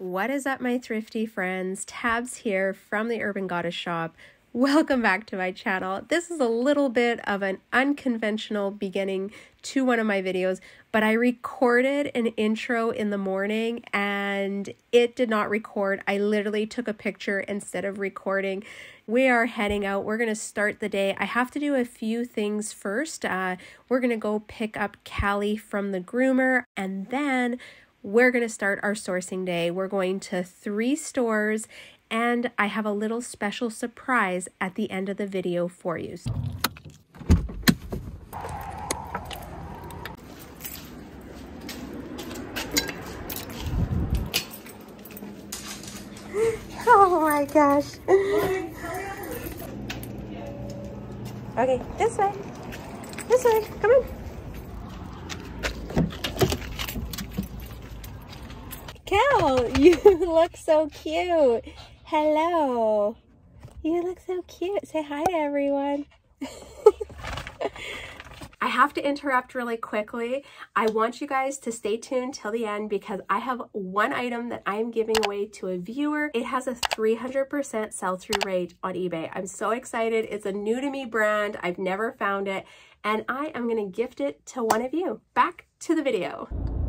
What is up, my thrifty friends? Tabs here from the Urban Goddess Shop. Welcome back to my channel. This is a little bit of an unconventional beginning to one of my videos, but I recorded an intro in the morning and it did not record. I literally took a picture instead of recording. We are heading out. We're going to start the day. I have to do a few things first. Uh, we're going to go pick up Callie from the groomer and then we're going to start our sourcing day. We're going to three stores, and I have a little special surprise at the end of the video for you. Oh my gosh. Okay, this way. This way. Come on. Cal, you look so cute. Hello. You look so cute. Say hi to everyone. I have to interrupt really quickly. I want you guys to stay tuned till the end because I have one item that I'm giving away to a viewer. It has a 300% sell-through rate on eBay. I'm so excited. It's a new to me brand. I've never found it and I am going to gift it to one of you. Back to the video.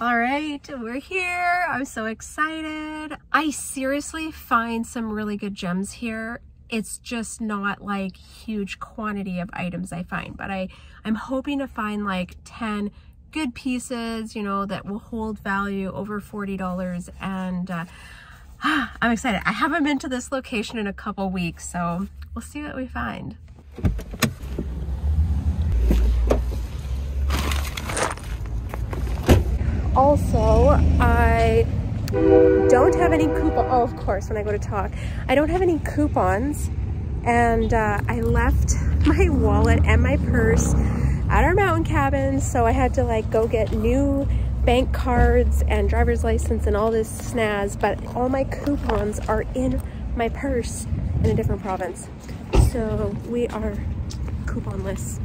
All right, we're here. I'm so excited. I seriously find some really good gems here. It's just not like huge quantity of items I find, but I, I'm hoping to find like 10 good pieces, you know, that will hold value over $40. And uh, I'm excited. I haven't been to this location in a couple weeks, so we'll see what we find. Also, I don't have any coupon. Oh, of course, when I go to talk, I don't have any coupons. And uh, I left my wallet and my purse at our mountain cabin. So I had to like go get new bank cards and driver's license and all this snaz. But all my coupons are in my purse in a different province. So we are couponless.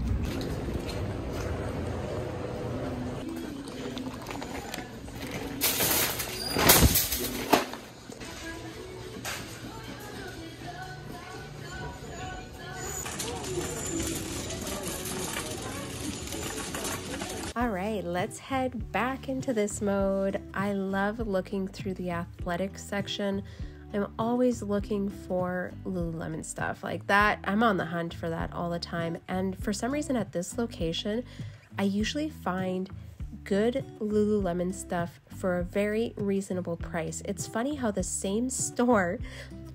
Let's head back into this mode. I love looking through the athletic section. I'm always looking for Lululemon stuff like that. I'm on the hunt for that all the time. And for some reason at this location, I usually find good Lululemon stuff for a very reasonable price. It's funny how the same store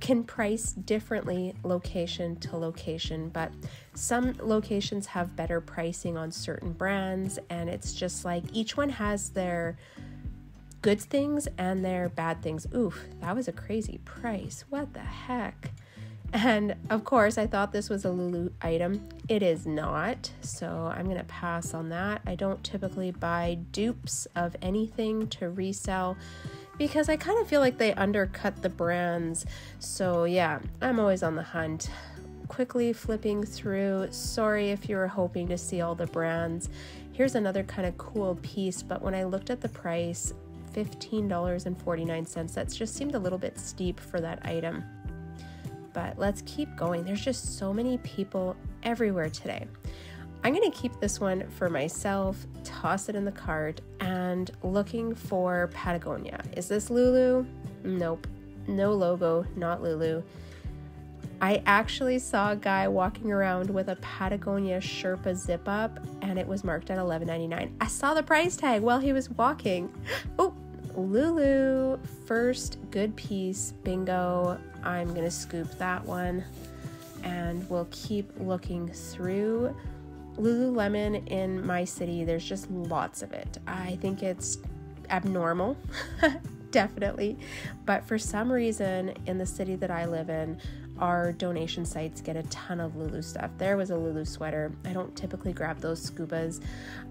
can price differently location to location, but some locations have better pricing on certain brands, and it's just like each one has their good things and their bad things. Oof, that was a crazy price. What the heck? And of course, I thought this was a Lulu item. It is not, so I'm to pass on that. I don't typically buy dupes of anything to resell because I kind of feel like they undercut the brands. So, yeah, I'm always on the hunt. Quickly flipping through. Sorry if you were hoping to see all the brands. Here's another kind of cool piece, but when I looked at the price, $15.49, that just seemed a little bit steep for that item. But let's keep going. There's just so many people everywhere today. I'm going to keep this one for myself, toss it in the cart, and looking for Patagonia. Is this Lulu? Nope. No logo, not Lulu. I actually saw a guy walking around with a Patagonia Sherpa zip up and it was marked at $11.99. I saw the price tag while he was walking. Oh, Lulu, first good piece, bingo. I'm gonna scoop that one and we'll keep looking through Lululemon in my city, there's just lots of it. I think it's abnormal, definitely. But for some reason, in the city that I live in, our donation sites get a ton of Lulu stuff. There was a Lulu sweater. I don't typically grab those scubas.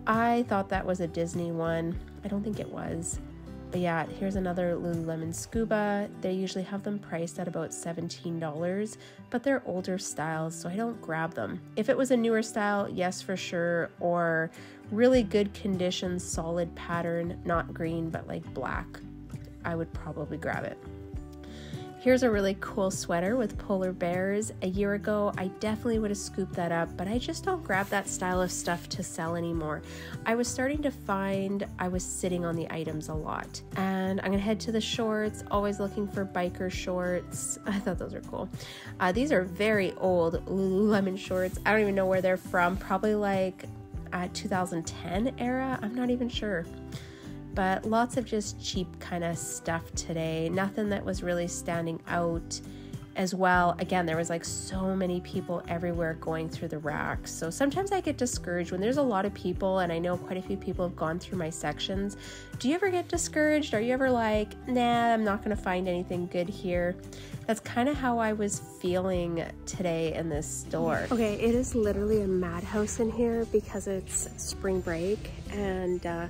I thought that was a Disney one. I don't think it was. But yeah, here's another Lululemon Scuba. They usually have them priced at about $17, but they're older styles, so I don't grab them. If it was a newer style, yes, for sure, or really good condition, solid pattern, not green, but like black, I would probably grab it. Here's a really cool sweater with polar bears. A year ago, I definitely would have scooped that up, but I just don't grab that style of stuff to sell anymore. I was starting to find I was sitting on the items a lot. And I'm gonna head to the shorts, always looking for biker shorts. I thought those were cool. Uh, these are very old Lululemon shorts. I don't even know where they're from, probably like uh, 2010 era. I'm not even sure but lots of just cheap kind of stuff today. Nothing that was really standing out as well. Again, there was like so many people everywhere going through the racks. So sometimes I get discouraged when there's a lot of people, and I know quite a few people have gone through my sections. Do you ever get discouraged? Are you ever like, nah, I'm not to find anything good here? That's kind of how I was feeling today in this store. Okay, it is literally a madhouse in here because it's spring break and uh,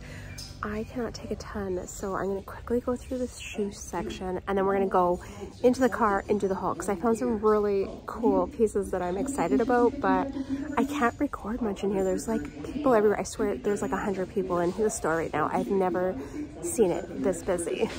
I cannot take a ton, so I'm gonna quickly go through this shoe section and then we're gonna go into the car and do the haul because I found some really cool pieces that I'm excited about, but I can't record much in here. There's like people everywhere. I swear there's like a hundred people in the store right now. I've never seen it this busy.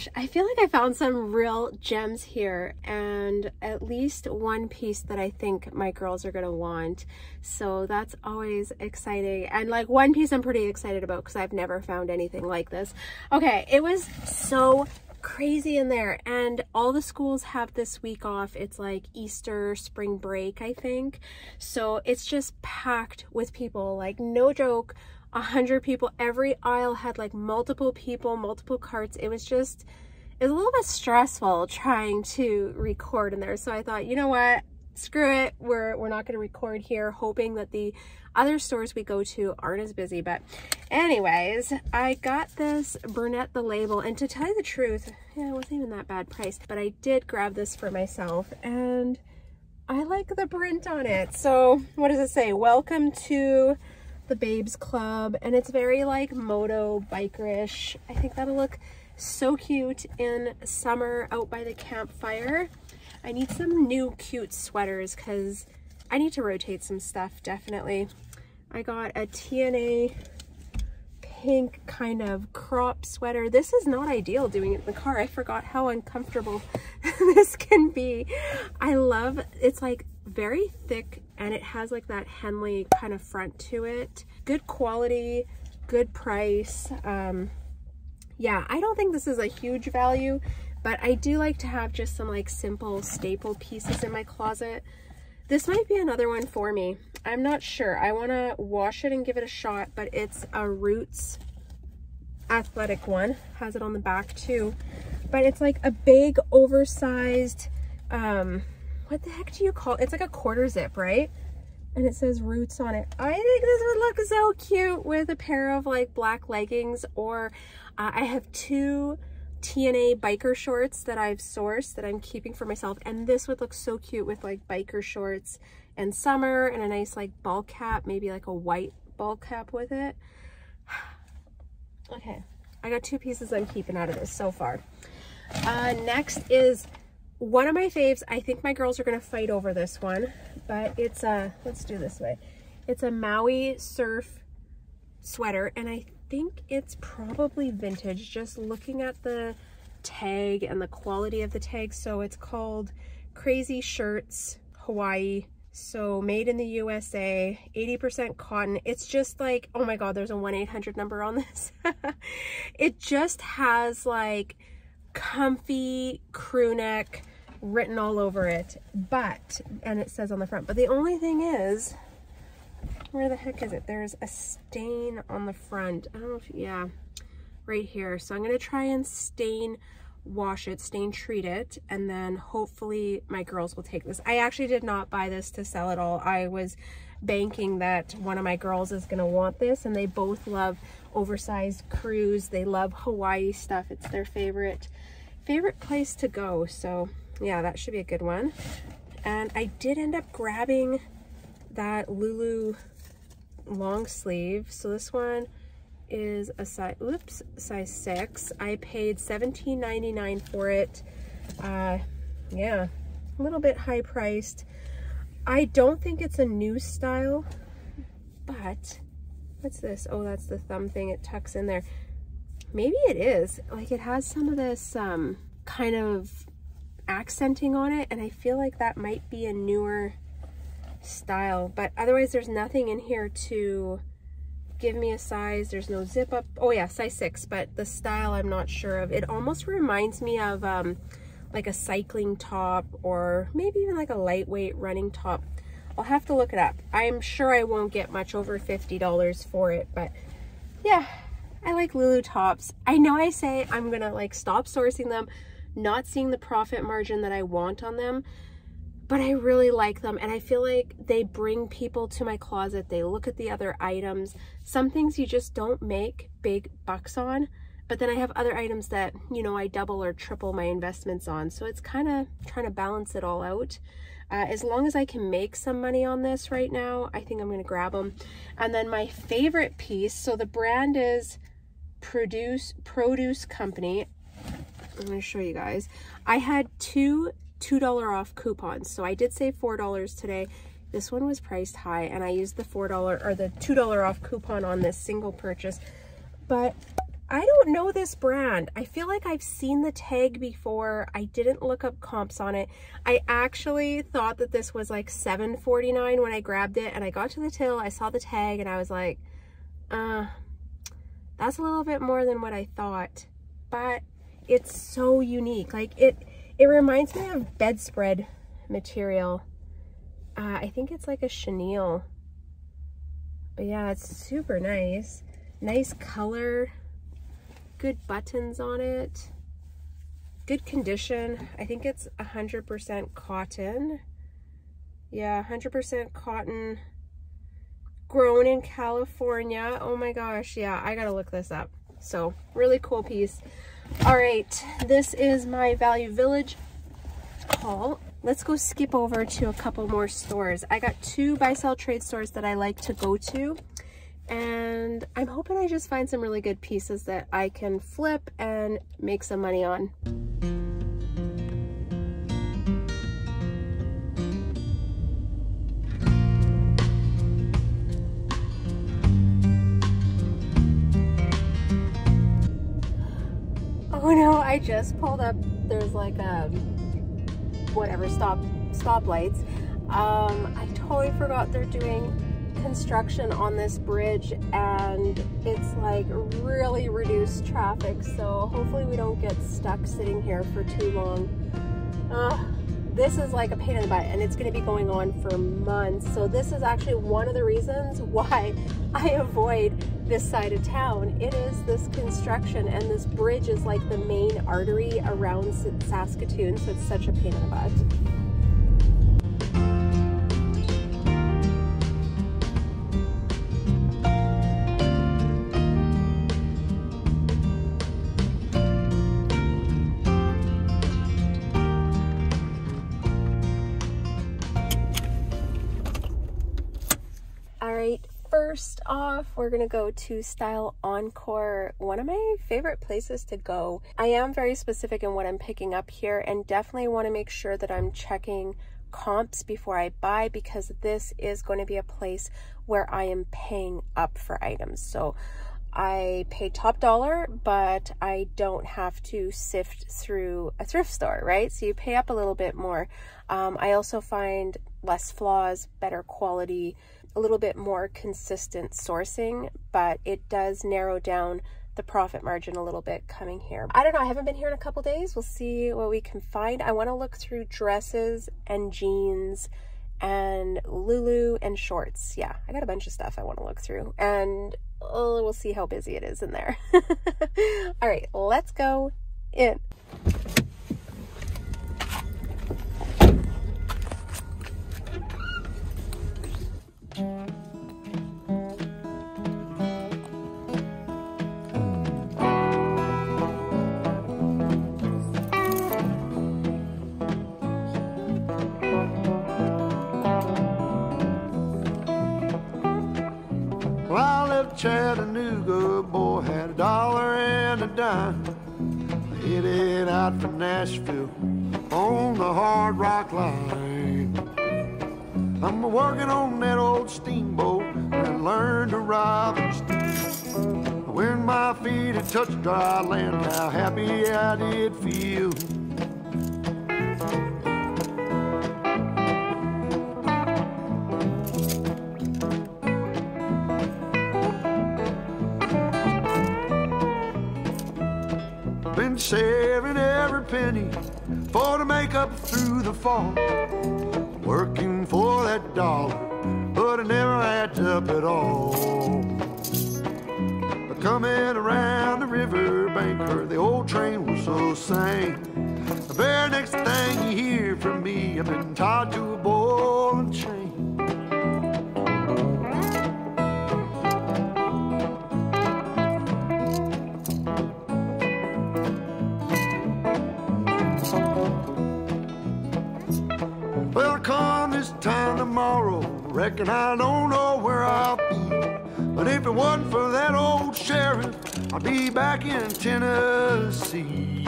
Gosh, I feel like I found some real gems here and at least one piece that I think my girls are gonna want. So that's always exciting. And like one piece I'm pretty excited about because I've never found anything like this. Okay, it was so crazy in there and all the schools have this week off it's like easter spring break i think so it's just packed with people like no joke a hundred people. Every aisle had like multiple people, multiple carts. It was just, it was a little bit stressful trying to record in there. So I thought, you know what? Screw it. We're, we're not going to record here, hoping that the other stores we go to aren't as busy. But anyways, I got this Brunette the Label. And to tell you the truth, yeah, it wasn't even that bad price. But I did grab this for myself. And I like the print on it. So what does it say? Welcome to the Babes Club and it's very like moto bikerish. I think that'll look so cute in summer out by the campfire. I need some new cute sweaters because I need to rotate some stuff definitely. I got a TNA pink kind of crop sweater. This is not ideal doing it in the car. I forgot how uncomfortable this can be. I love, it's like very thick and it has like that Henley kind of front to it. Good quality, good price. Um, yeah, I don't think this is a huge value, but I do like to have just some like simple staple pieces in my closet. This might be another one for me. I'm not sure. I want to wash it and give it a shot, but it's a Roots athletic one. Has it on the back too. But it's like a big oversized, um, what the heck do you call it? It's like a quarter zip, right? And it says roots on it. I think this would look so cute with a pair of like black leggings or uh, I have two TNA biker shorts that I've sourced that I'm keeping for myself. And this would look so cute with like biker shorts and summer and a nice like ball cap, maybe like a white ball cap with it. okay, I got two pieces I'm keeping out of this so far. Uh, next is one of my faves, I think my girls are going to fight over this one, but it's a, let's do this way. It's a Maui surf sweater, and I think it's probably vintage, just looking at the tag and the quality of the tag. So it's called Crazy Shirts Hawaii. So made in the USA, 80% cotton. It's just like, oh my God, there's a 1-800 number on this. it just has like comfy crew neck written all over it, but, and it says on the front, but the only thing is, where the heck is it? There's a stain on the front. I don't know if, yeah, right here. So I'm going to try and stain wash it, stain treat it, and then hopefully my girls will take this. I actually did not buy this to sell at all. I was banking that one of my girls is going to want this, and they both love oversized crews. They love Hawaii stuff. It's their favorite favorite place to go. So yeah, that should be a good one. And I did end up grabbing that Lulu long sleeve. So this one is a size, oops, size six. I paid $17.99 for it. Uh, yeah, a little bit high priced. I don't think it's a new style, but what's this? Oh, that's the thumb thing. It tucks in there. Maybe it is. Like it has some of this um, kind of accenting on it and I feel like that might be a newer style but otherwise there's nothing in here to give me a size. There's no zip up. Oh yeah size six but the style I'm not sure of. It almost reminds me of um, like a cycling top or maybe even like a lightweight running top. I'll have to look it up. I'm sure I won't get much over $50 for it but yeah I like Lulu tops. I know I say I'm gonna like stop sourcing them not seeing the profit margin that I want on them, but I really like them. And I feel like they bring people to my closet. They look at the other items. Some things you just don't make big bucks on, but then I have other items that, you know, I double or triple my investments on. So it's kind of trying to balance it all out. Uh, as long as I can make some money on this right now, I think I'm going to grab them. And then my favorite piece, so the brand is Produce Produce Company. I'm going to show you guys. I had two $2 off coupons. So I did save $4 today. This one was priced high and I used the $4 or the $2 off coupon on this single purchase. But I don't know this brand. I feel like I've seen the tag before. I didn't look up comps on it. I actually thought that this was like $7.49 when I grabbed it and I got to the till, I saw the tag and I was like, uh, that's a little bit more than what I thought. But it's so unique. Like it, it reminds me of bedspread material. Uh, I think it's like a chenille. But yeah, it's super nice. Nice color. Good buttons on it. Good condition. I think it's 100% cotton. Yeah, 100% cotton. Grown in California. Oh my gosh. Yeah, I gotta look this up. So, really cool piece. All right, this is my Value Village haul. Let's go skip over to a couple more stores. I got two buy sell trade stores that I like to go to and I'm hoping I just find some really good pieces that I can flip and make some money on. I just pulled up, there's like a, um, whatever, stop, stop lights. Um, I totally forgot they're doing construction on this bridge and it's like really reduced traffic. So hopefully we don't get stuck sitting here for too long. Uh, this is like a pain in the butt and it's going to be going on for months. So this is actually one of the reasons why I avoid this side of town. It is this construction and this bridge is like the main artery around Saskatoon. So it's such a pain in the butt. We're gonna go to Style Encore, one of my favorite places to go. I am very specific in what I'm picking up here and definitely wanna make sure that I'm checking comps before I buy because this is going to be a place where I am paying up for items. So I pay top dollar, but I don't have to sift through a thrift store, right? So you pay up a little bit more. Um, I also find less flaws, better quality, a little bit more consistent sourcing, but it does narrow down the profit margin a little bit coming here. I don't know, I haven't been here in a couple days. We'll see what we can find. I want to look through dresses and jeans and Lulu and shorts. Yeah, I got a bunch of stuff I want to look through and oh, we'll see how busy it is in there. All right, let's go in. And dime. Headed out for Nashville on the hard rock line. I'm working on that old steamboat and I learned to ride the steam. When my feet had touched dry land, how happy I did feel. Penny for to make up through the fall. Working for that dollar, but it never adds up at all. But coming around the river bank where the old train whistle sang. The very next thing you hear from me, I've been tied to a ball and chain. Reckon I don't know where I'll be. But if it wasn't for that old sheriff, I'd be back in Tennessee.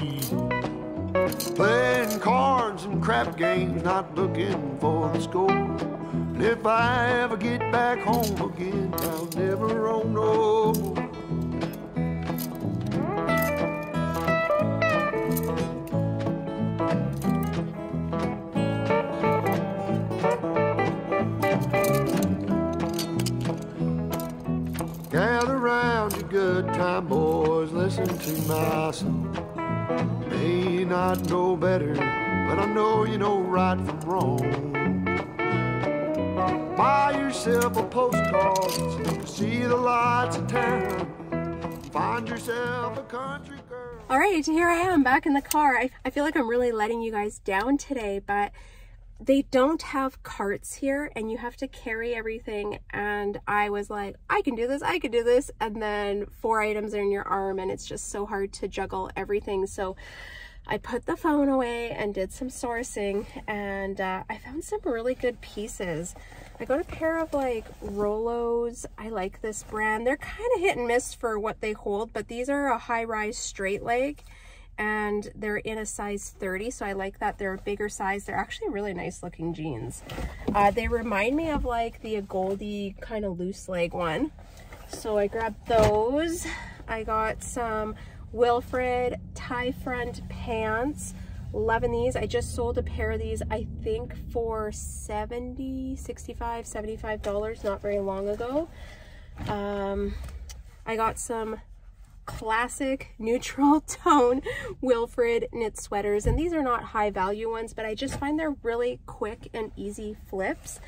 Playing cards and crap games, not looking for the score. And if I ever get back home again, I'll never roam no good time boys, listen to my song. May not know better, but I know you know right from wrong. Buy yourself a postcard, see the lights of town. Find yourself a country girl. All right, here I am back in the car. I, I feel like I'm really letting you guys down today, but they don't have carts here and you have to carry everything. And I was like, I can do this, I can do this. And then four items are in your arm and it's just so hard to juggle everything. So I put the phone away and did some sourcing and uh, I found some really good pieces. I got a pair of like Rolla's. I like this brand. They're kind of hit and miss for what they hold, but these are a high-rise straight leg and they're in a size 30 so I like that. They're a bigger size. They're actually really nice looking jeans. Uh, they remind me of like the Goldie kind of loose leg one. So I grabbed those. I got some Wilfred tie front pants. Loving these. I just sold a pair of these I think for 70 65 75 dollars not very long ago. Um, I got some classic neutral tone Wilfred knit sweaters. And these are not high value ones, but I just find they're really quick and easy flips.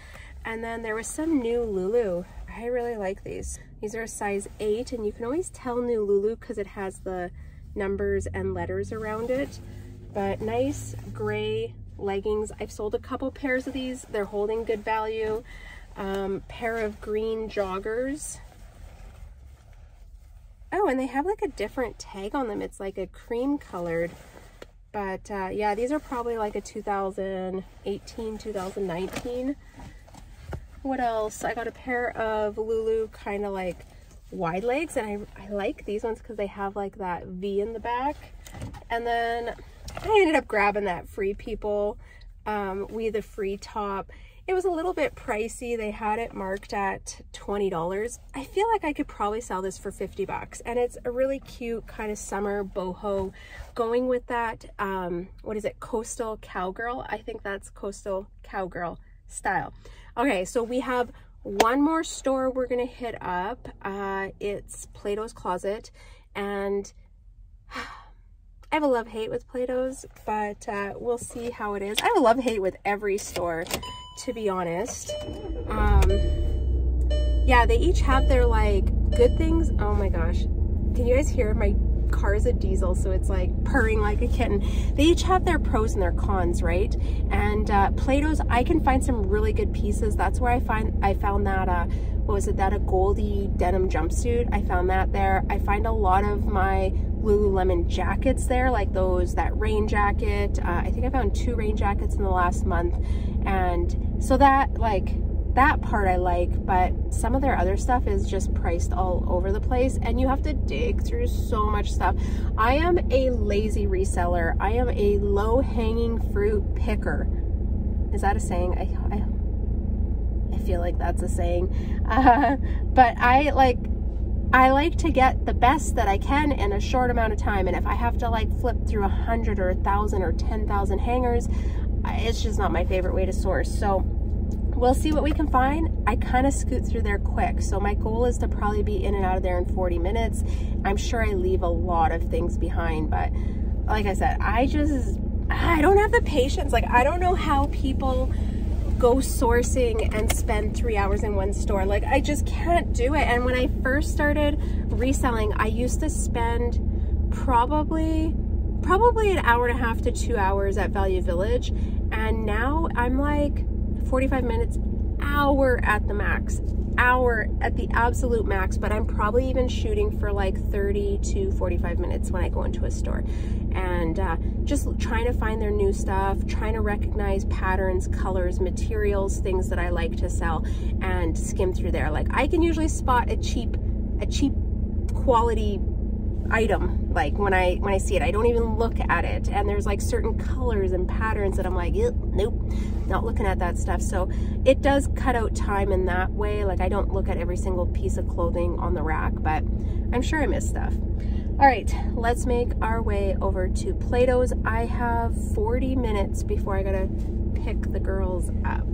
And then there was some new Lulu. I really like these. These are a size eight and you can always tell new Lulu because it has the numbers and letters around it. But nice gray leggings. I've sold a couple pairs of these. They're holding good value. Um, pair of green joggers Oh, and they have like a different tag on them. It's like a cream colored. But uh, yeah, these are probably like a 2018, 2019. What else? I got a pair of Lulu kind of like wide legs and I, I like these ones because they have like that V in the back. And then I ended up grabbing that Free People um, We the Free top. It was a little bit pricey. They had it marked at $20. I feel like I could probably sell this for 50 bucks. And it's a really cute kind of summer boho going with that, um, what is it, Coastal Cowgirl. I think that's Coastal Cowgirl style. Okay, so we have one more store we're gonna hit up. Uh, it's Plato's Closet. And I have a love-hate with Plato's, but uh, we'll see how it is. I have a love-hate with every store to be honest. Um, yeah, they each have their like good things. Oh my gosh. Can you guys hear my car is a diesel, so it's like purring like a kitten. They each have their pros and their cons, right? And uh, Plato's, I can find some really good pieces. That's where I find I found that uh, what was it? That AGOLDE denim jumpsuit. I found that there. I find a lot of my Lululemon jackets there, like those that rain jacket. Uh, I think I found two rain jackets in the last month, and so that like that part I like, but some of their other stuff is just priced all over the place and you have to dig through so much stuff. I am a lazy reseller. I am a low hanging fruit picker. Is that a saying? I, I, I feel like that's a saying. Uh, but I like, I like to get the best that I can in a short amount of time. And if I have to like flip through a hundred or a thousand or 10,000 hangers, it's just not my favorite way to source. So we'll see what we can find. I kind of scoot through there quick. So my goal is to probably be in and out of there in 40 minutes. I'm sure I leave a lot of things behind, but like I said, I just, I don't have the patience. Like, I don't know how people go sourcing and spend three hours in one store. Like, I just can't do it. And when I first started reselling, I used to spend probably probably an hour and a half to two hours at Value Village. And now I'm like, 45 minutes, hour at the max, hour at the absolute max, but I'm probably even shooting for like 30 to 45 minutes when I go into a store. And uh, just trying to find their new stuff, trying to recognize patterns, colors, materials, things that I like to sell and skim through there. Like I can usually spot a cheap, a cheap quality item like when I when I see it I don't even look at it. And there's like certain colors and patterns that I'm like nope not looking at that stuff. So it does cut out time in that way. Like I don't look at every single piece of clothing on the rack but I'm sure I miss stuff. All right let's make our way over to Plato's I have 40 minutes before I gotta pick the girls up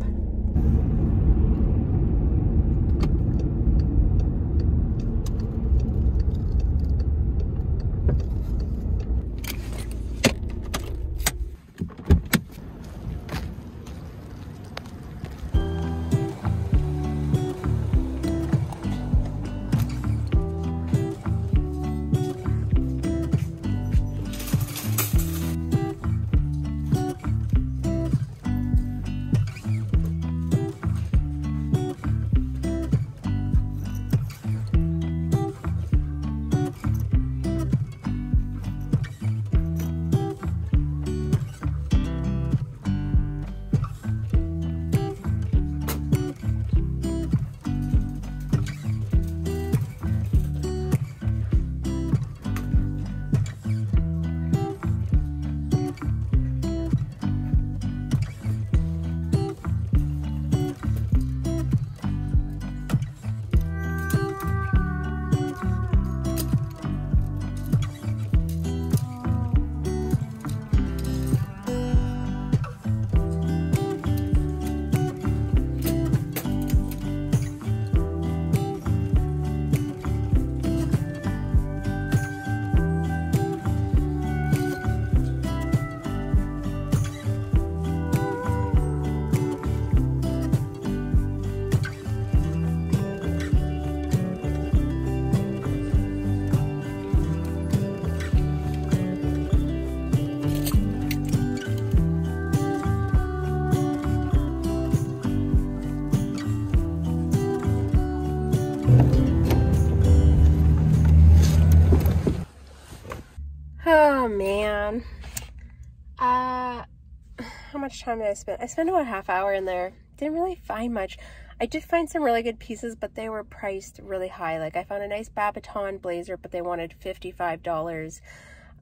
much time did I spend? I spent about a half hour in there. Didn't really find much. I did find some really good pieces, but they were priced really high. Like I found a nice Babaton blazer, but they wanted $55.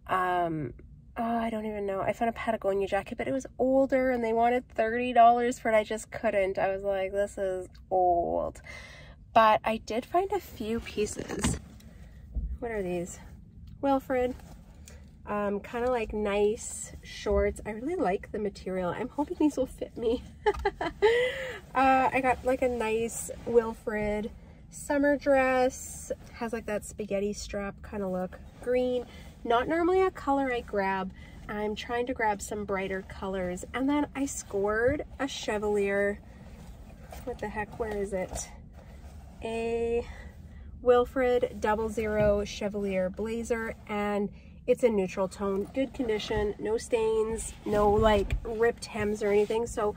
Um, oh, I don't even know. I found a Patagonia jacket, but it was older and they wanted $30 for it. I just couldn't. I was like, this is old. But I did find a few pieces. What are these? Wilfred um, kind of like nice shorts. I really like the material. I'm hoping these will fit me. uh, I got like a nice Wilfred summer dress. Has like that spaghetti strap kind of look. Green. Not normally a color I grab. I'm trying to grab some brighter colors. And then I scored a Chevalier. What the heck? Where is it? A Wilfred Double Zero Chevalier blazer. And it's a neutral tone, good condition, no stains, no like ripped hems or anything. So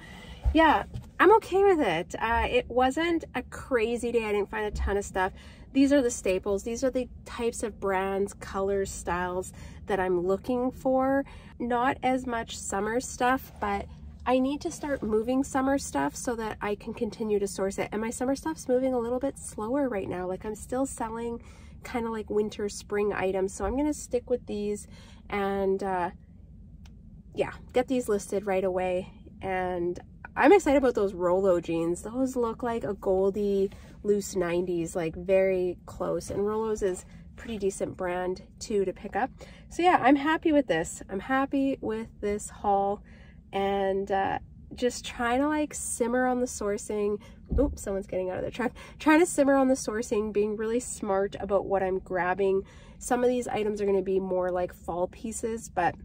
yeah, I'm okay with it. Uh, it wasn't a crazy day. I didn't find a ton of stuff. These are the staples. These are the types of brands, colors, styles that I'm looking for. Not as much summer stuff, but I need to start moving summer stuff so that I can continue to source it. And my summer stuff's moving a little bit slower right now. Like I'm still selling kind of like winter spring items. So I'm going to stick with these and uh, yeah, get these listed right away. And I'm excited about those Rolla's jeans. Those look like AGOLDE loose 90s, like very close. And Rolla's is pretty decent brand too to pick up. So yeah, I'm happy with this. I'm happy with this haul and uh, just trying to like simmer on the sourcing. Oops, someone's getting out of the truck. Trying to simmer on the sourcing, being really smart about what I'm grabbing. Some of these items are going to be more like fall pieces, but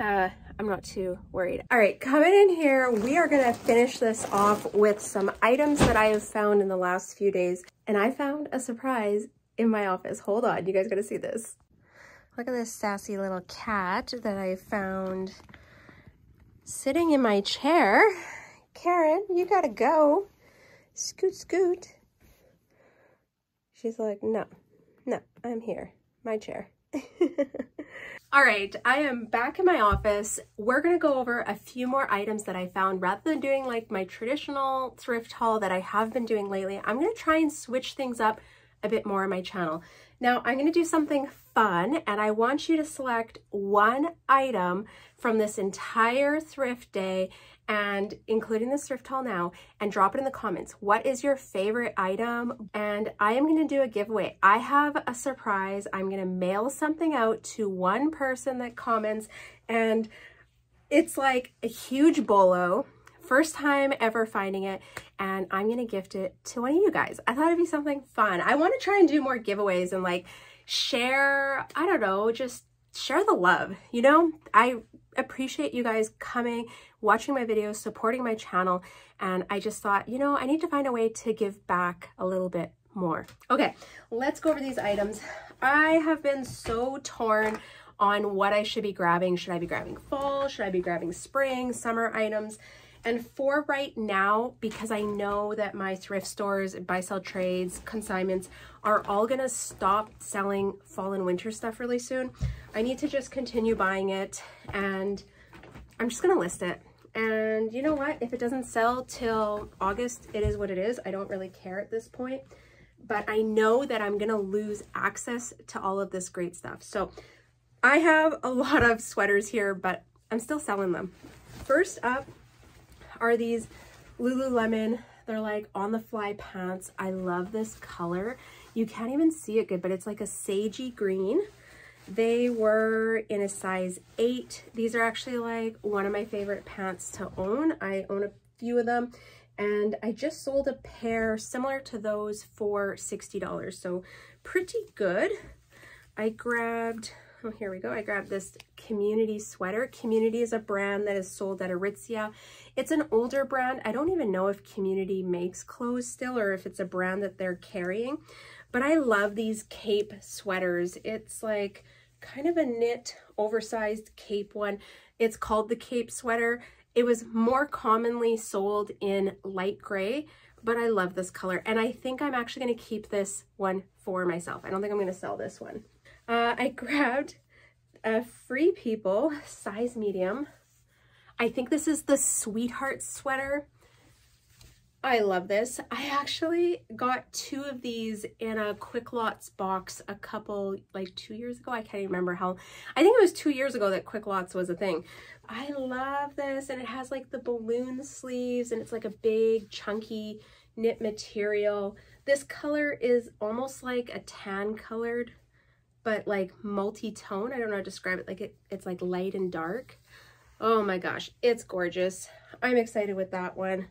uh, I'm not too worried. All right, coming in here, we are gonna finish this off with some items that I have found in the last few days. And I found a surprise in my office. Hold on, you guys gotta see this. Look at this sassy little cat that I found sitting in my chair. Karen, you gotta go. Scoot, scoot. She's like, no, no, I'm here. My chair. All right, I am back in my office. We're gonna go over a few more items that I found rather than doing like my traditional thrift haul that I have been doing lately. I'm gonna try and switch things up a bit more on my channel. Now I'm gonna do something fun and I want you to select one item from this entire thrift day and including the thrift haul now and drop it in the comments. What is your favorite item? And I am going to do a giveaway. I have a surprise. I'm going to mail something out to one person that comments and it's like a huge bolo. First time ever finding it and I'm to gift it to one of you guys. I thought it'd be something fun. I want to try and do more giveaways and like share, I don't know, just share the love. You know, I appreciate you guys coming, watching my videos, supporting my channel, and I just thought, you know, I need to find a way to give back a little bit more. Okay, let's go over these items. I have been so torn on what I should be grabbing. Should I be grabbing fall? Should I be grabbing spring, summer items? And for right now, because I know that my thrift stores, buy sell trades, consignments are all gonna stop selling fall and winter stuff really soon, I need to just continue buying it and I'm just gonna list it. And you know what? If it doesn't sell till August, it is what it is. I don't really care at this point, but I know that I'm gonna lose access to all of this great stuff. So I have a lot of sweaters here, but I'm still selling them. First up, are these Lululemon. They're like on the fly pants. I love this color. You can't even see it good, but it's like a sagey green. They were in a size eight. These are actually like one of my favorite pants to own. I own a few of them and I just sold a pair similar to those for $60. So pretty good. I grabbed oh, here we go. I grabbed this Community sweater. Community is a brand that is sold at Aritzia. It's an older brand. I don't even know if Community makes clothes still or if it's a brand that they're carrying, but I love these cape sweaters. It's like kind of a knit, oversized cape one. It's called the cape sweater. It was more commonly sold in light gray, but I love this color. And I think I'm actually gonna keep this one for myself. I don't think I'm gonna sell this one. Uh, I grabbed a Free People size medium. I think this is the Sweetheart sweater. I love this. I actually got two of these in a Quick Lots box a couple, like two years ago. I can't remember how. I think it was two years ago that Quick Lots was a thing. I love this and it has like the balloon sleeves and it's like a big chunky knit material. This color is almost like a tan colored but like multi-tone. I don't know how to describe it. Like it, it's like light and dark. Oh my gosh, it's gorgeous. I'm excited with that one.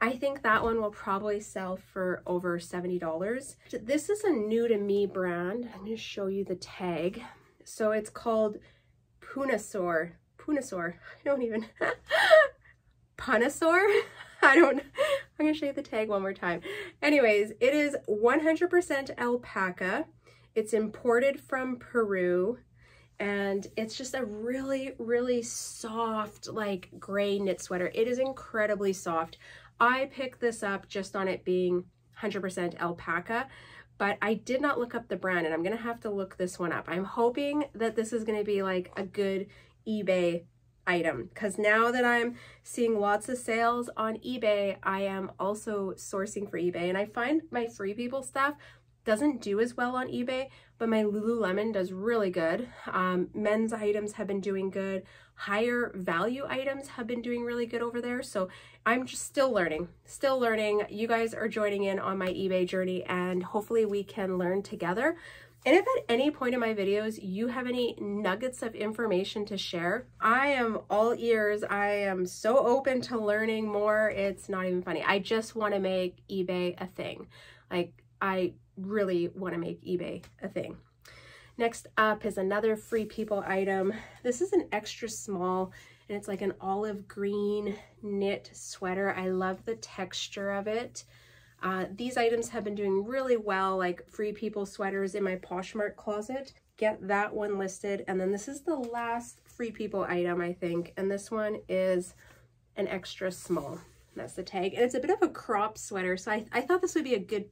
I think that one will probably sell for over $70. This is a new to me brand. I'm gonna show you the tag. So it's called Punasaur. Punasaur, I don't even, Punasaur? I don't, I'm gonna show you the tag one more time. Anyways, it is 100% alpaca. It's imported from Peru and it's just a really, really soft, like gray knit sweater. It is incredibly soft. I picked this up just on it being 100% alpaca, but I did not look up the brand and I'm gonna have to look this one up. I'm hoping that this is gonna be like a good eBay item because now that I'm seeing lots of sales on eBay, I am also sourcing for eBay and I find my Free People stuff doesn't do as well on eBay, but my Lululemon does really good. Um, men's items have been doing good. Higher value items have been doing really good over there. So I'm just still learning, still learning. You guys are joining in on my eBay journey and hopefully we can learn together. And if at any point in my videos you have any nuggets of information to share, I am all ears. I am so open to learning more. It's not even funny. I just want to make eBay a thing. Like I really want to make eBay a thing. Next up is another Free People item. This is an extra small and it's like an olive green knit sweater. I love the texture of it. Uh, these items have been doing really well, like Free People sweaters in my Poshmark closet. Get that one listed. And then this is the last Free People item, I think. And this one is an extra small. That's the tag. And it's a bit of a crop sweater. So I, I thought this would be a good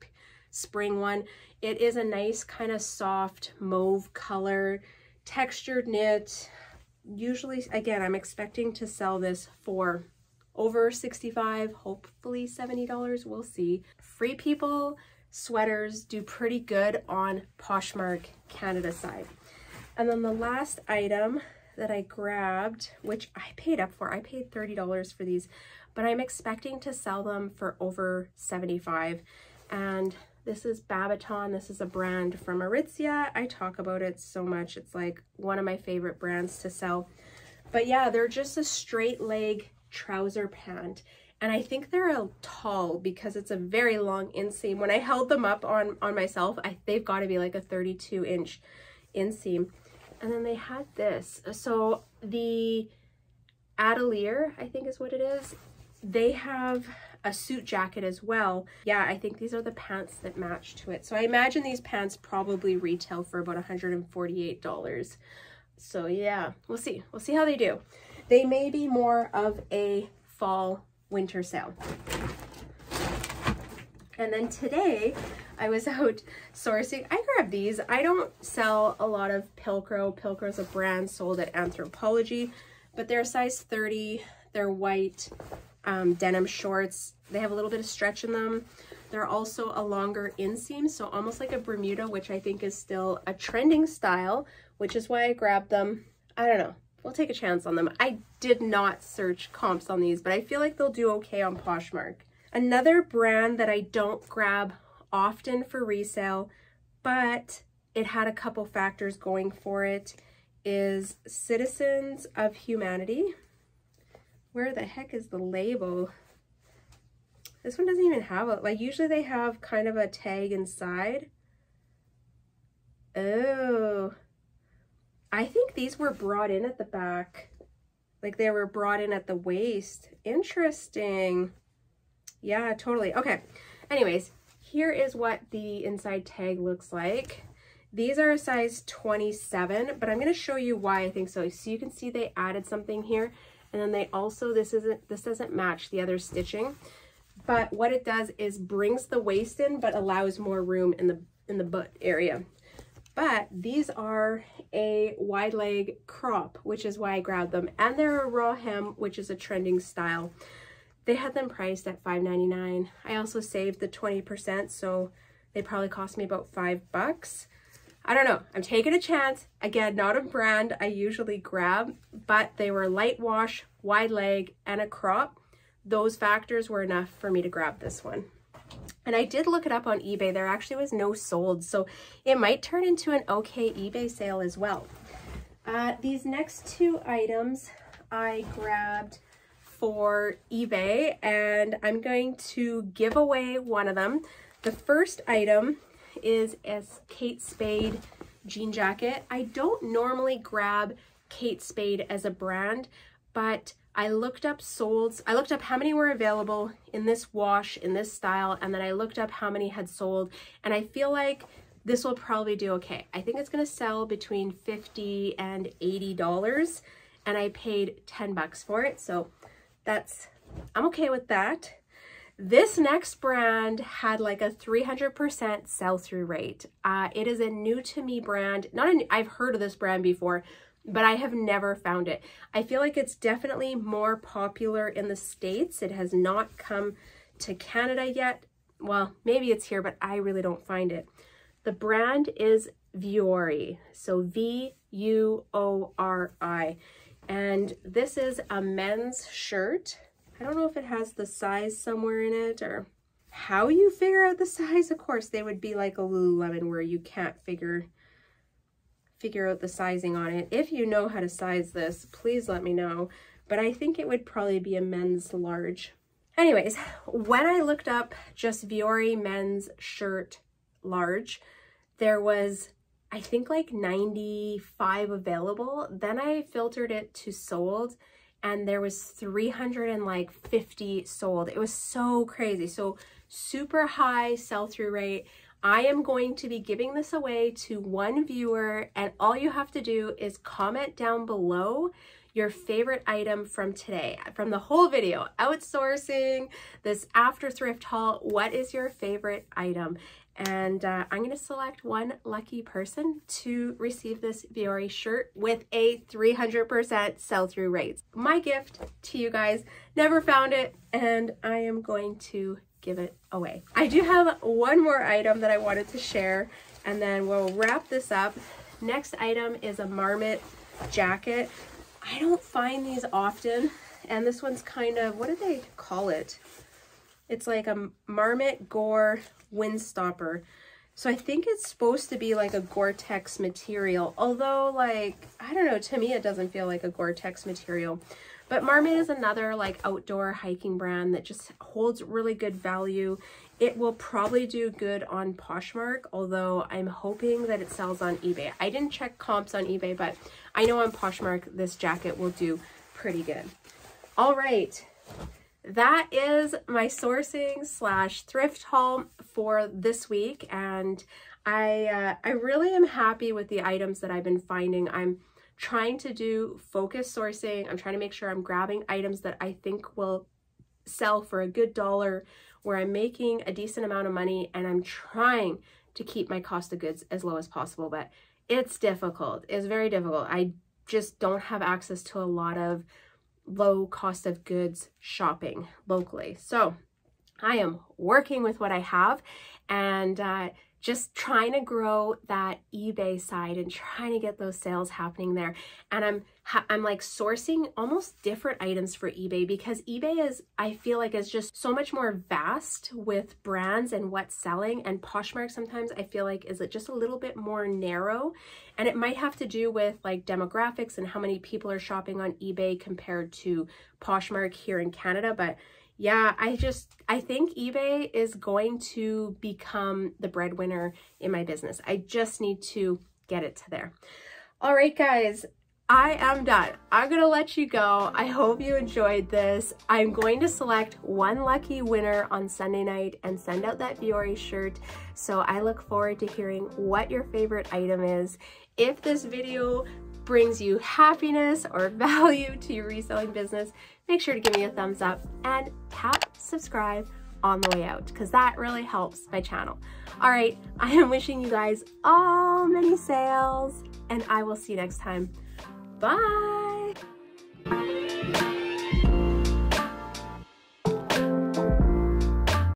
spring one. It is a nice kind of soft mauve color, textured knit. Usually, again, I'm expecting to sell this for over 65 hopefully $70. We'll see. Free People sweaters do pretty good on Poshmark Canada side. And then the last item that I grabbed, which I paid up for, I paid $30 for these, but I'm expecting to sell them for over 75 and this is Babaton. This is a brand from Aritzia. I talk about it so much. It's like one of my favorite brands to sell. But yeah, they're just a straight leg trouser pant. And I think they're a tall because it's a very long inseam. When I held them up on, on myself, I, they've got to be like a 32 inch inseam. And then they had this. So the Atelier, I think is what it is, they have a suit jacket as well. Yeah, I think these are the pants that match to it. So I imagine these pants probably retail for about $148. So yeah, we'll see. We'll see how they do. They may be more of a fall winter sale. And then today I was out sourcing. I grabbed these. I don't sell a lot of Pilcro. Pilcro is a brand sold at Anthropologie, but they're size 30. They're white um, denim shorts. They have a little bit of stretch in them. They're also a longer inseam, so almost like a Bermuda, which I think is still a trending style, which is why I grabbed them. I don't know. We'll take a chance on them. I did not search comps on these, but I feel like they'll do okay on Poshmark. Another brand that I don't grab often for resale, but it had a couple factors going for it, is Citizens of Humanity. Where the heck is the label? This one doesn't even have a, like usually they have kind of a tag inside. Oh, I think these were brought in at the back. Like they were brought in at the waist. Interesting. Yeah, totally. Okay. Anyways, here is what the inside tag looks like. These are a size 27, but I'm going to show you why I think so. So you can see they added something here. And then they also, this isn't, this doesn't match the other stitching, but what it does is brings the waist in, but allows more room in the, in the butt area. But these are a wide leg crop, which is why I grabbed them. And they're a raw hem, which is a trending style. They had them priced at $5.99. I also saved the 20%, so they probably cost me about five bucks. I don't know. I'm taking a chance. Again, not a brand I usually grab, but they were light wash, wide leg, and a crop. Those factors were enough for me to grab this one. And I did look it up on eBay. There actually was no sold, so it might turn into an okay eBay sale as well. Uh, these next two items I grabbed for eBay, and I'm going to give away one of them. The first item is a Kate Spade jean jacket. I don't normally grab Kate Spade as a brand, but I looked up solds. I looked up how many were available in this wash, in this style, and then I looked up how many had sold, and I feel like this will probably do okay. I think it's gonna sell between 50 and $80, and I paid 10 bucks for it, so that's, I'm okay with that. This next brand had like a 300% sell-through rate. Uh, it is a new to me brand. Not I've heard of this brand before. but I have never found it. I feel like it's definitely more popular in the States. It has not come to Canada yet. Well, maybe it's here, but I really don't find it. The brand is Vuori, so V-U-O-R-I. And this is a men's shirt. I don't know if it has the size somewhere in it or how you figure out the size. Of course, they would be like a Lululemon where you can't figure figure out the sizing on it. If you know how to size this, please let me know. But I think it would probably be a men's large. Anyways, when I looked up just Vuori men's shirt large, there was, I think like 95 available. Then I filtered it to sold and there was 350 sold. It was so crazy. So super high sell-through rate. I am going to be giving this away to one viewer and all you have to do is comment down below your favorite item from today, from the whole video, outsourcing, this after thrift haul, what is your favorite item? And uh, I'm going to select one lucky person to receive this Vuori shirt with a 300% sell-through rate. My gift to you guys, never found it, and I am going to give it away. I do have one more item that I wanted to share and then we'll wrap this up. Next item is a Marmot jacket. I don't find these often and this one's kind of, what do they call it? It's like a Marmot Gore Windstopper. So I think it's supposed to be like a Gore-Tex material, although like, I don't know, to me it doesn't feel like a Gore-Tex material. But Marmot is another like outdoor hiking brand that just holds really good value. It will probably do good on Poshmark, although I'm hoping that it sells on eBay. I didn't check comps on eBay, but I know on Poshmark this jacket will do pretty good. All right, that is my sourcing slash thrift haul for this week. And I, uh, I really am happy with the items that I've been finding. I'm trying to do focus sourcing. I'm trying to make sure I'm grabbing items that I think will sell for a good dollar where I'm making a decent amount of money and I'm trying to keep my cost of goods as low as possible. But it's difficult. It's very difficult. I just don't have access to a lot of low cost of goods shopping locally. So I am working with what I have and uh, just trying to grow that eBay side and trying to get those sales happening there. And I'm I'm like sourcing almost different items for eBay because eBay is I feel like is just so much more vast with brands and what's selling. And Poshmark sometimes I feel like is it just a little bit more narrow. And it might have to do with like demographics and how many people are shopping on eBay compared to Poshmark here in Canada. But yeah, I just, I think eBay is going to become the breadwinner in my business. I just need to get it to there. All right, guys, I am done. I'm to let you go. I hope you enjoyed this. I'm going to select one lucky winner on Sunday night and send out that Vuori shirt. So I look forward to hearing what your favorite item is. If this video brings you happiness or value to your reselling business, make sure to give me a thumbs up and tap subscribe on the way out because that really helps my channel. All right, I am wishing you guys all many sales and I will see you next time. Bye.